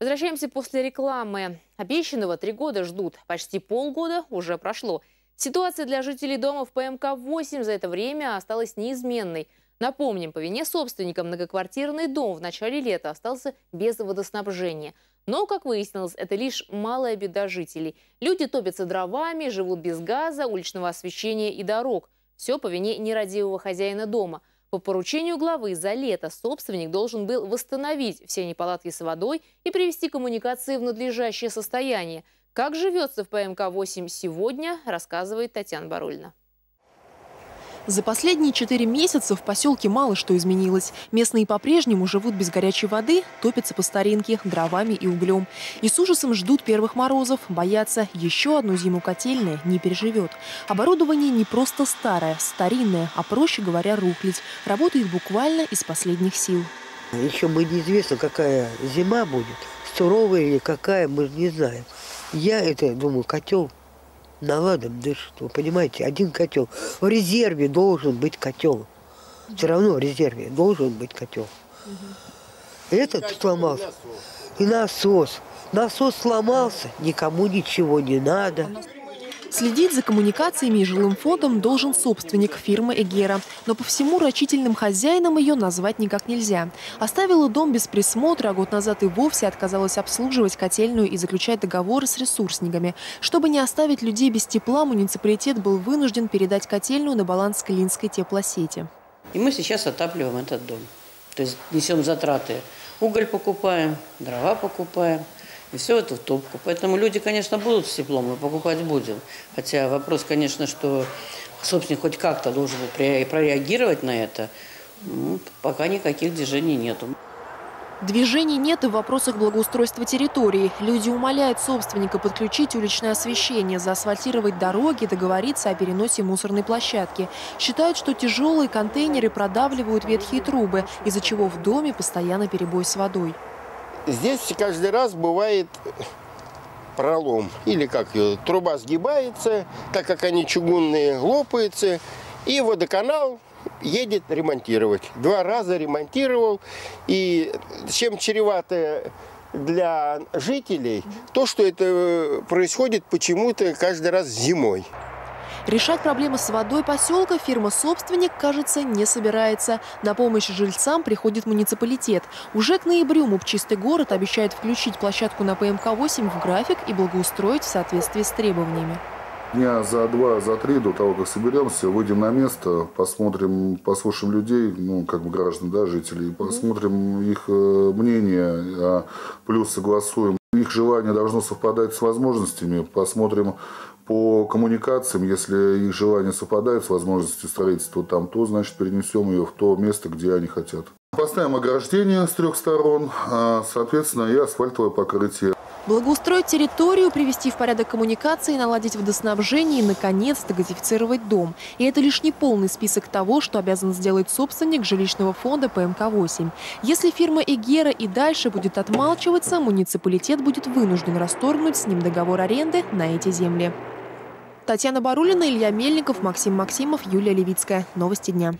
Возвращаемся после рекламы. Обещанного три года ждут. Почти полгода уже прошло. Ситуация для жителей дома в ПМК-8 за это время осталась неизменной. Напомним, по вине собственника многоквартирный дом в начале лета остался без водоснабжения. Но, как выяснилось, это лишь малая беда жителей. Люди топятся дровами, живут без газа, уличного освещения и дорог. Все по вине нерадивого хозяина дома – по поручению главы за лето собственник должен был восстановить все неполадки с водой и привести коммуникации в надлежащее состояние. Как живется в ПМК-8 сегодня, рассказывает Татьяна Барульна. За последние четыре месяца в поселке мало что изменилось. Местные по-прежнему живут без горячей воды, топятся по старинке, дровами и углем. И с ужасом ждут первых морозов, боятся, еще одну зиму котельная не переживет. Оборудование не просто старое, старинное, а проще говоря, рухлить. Работает буквально из последних сил. Еще мы неизвестно, какая зима будет, суровая или какая, мы не знаем. Я это, думаю, котел наладом дышит. Вы понимаете, один котел. В резерве должен быть котел. Все равно в резерве должен быть котел. Этот сломался. И насос. Насос сломался, никому ничего не надо. Следить за коммуникациями и жилым фондом должен собственник фирмы «Эгера». Но по всему рачительным хозяином ее назвать никак нельзя. Оставила дом без присмотра, а год назад и вовсе отказалась обслуживать котельную и заключать договоры с ресурсниками. Чтобы не оставить людей без тепла, муниципалитет был вынужден передать котельную на баланс Клинской теплосети. И мы сейчас отапливаем этот дом. То есть несем затраты. Уголь покупаем, дрова покупаем – и все это в топку. Поэтому люди, конечно, будут с теплом, мы покупать будем. Хотя вопрос, конечно, что собственник хоть как-то должен прореагировать на это. Ну, пока никаких движений нету. Движений нет и в вопросах благоустройства территории. Люди умоляют собственника подключить уличное освещение, заасфальтировать дороги, договориться о переносе мусорной площадки. Считают, что тяжелые контейнеры продавливают ветхие трубы, из-за чего в доме постоянно перебой с водой. Здесь каждый раз бывает пролом. Или как труба сгибается, так как они чугунные, лопается. И водоканал едет ремонтировать. Два раза ремонтировал. И чем чревато для жителей то, что это происходит почему-то каждый раз зимой. Решать проблемы с водой поселка фирма-собственник, кажется, не собирается. На помощь жильцам приходит муниципалитет. Уже к ноябрю МУП «Чистый город» обещает включить площадку на ПМК-8 в график и благоустроить в соответствии с требованиями. Дня за два, за три до того, как соберемся, выйдем на место, посмотрим, послушаем людей, ну, как бы граждан, да, жителей, посмотрим их э, мнение, а плюс согласуем. Их желание должно совпадать с возможностями, посмотрим по коммуникациям, если их желание совпадает с возможностью строительства там, то, значит, перенесем ее в то место, где они хотят. Поставим ограждение с трех сторон, а, соответственно, и асфальтовое покрытие. Благоустроить территорию, привести в порядок коммуникации, наладить водоснабжение и, наконец-то, газифицировать дом. И это лишь не полный список того, что обязан сделать собственник жилищного фонда ПМК-8. Если фирма «Эгера» и дальше будет отмалчиваться, муниципалитет будет вынужден расторгнуть с ним договор аренды на эти земли. Татьяна Барулина, Илья Мельников, Максим Максимов, Юлия Левицкая. Новости дня.